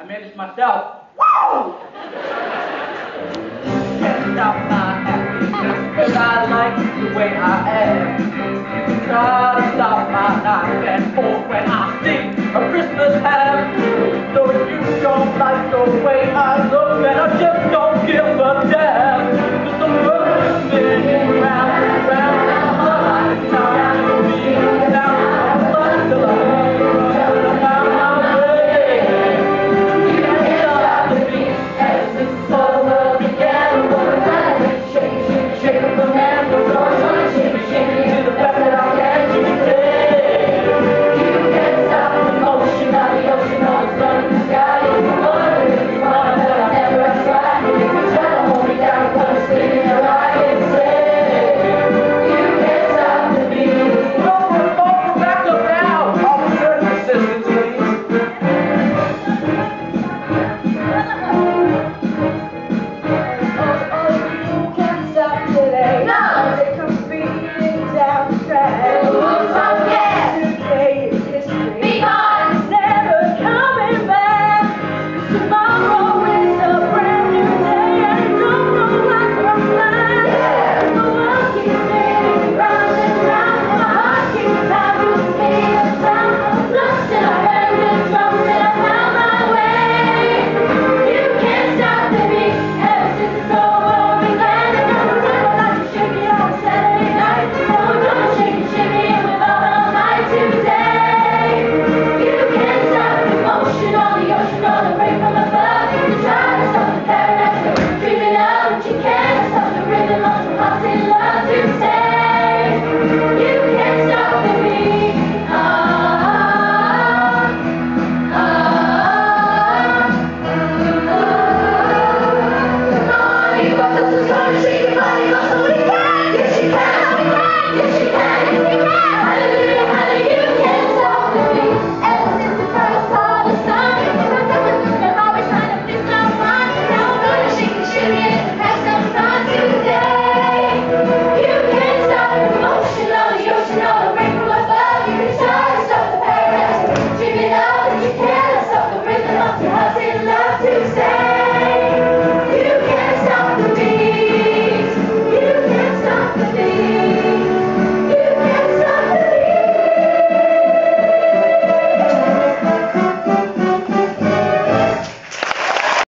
I managed myself. Whoa! Can't stop my happiness, cause I like the way I am. Can't stop my knock and forth when I sing a Christmas ham. So if you don't like the way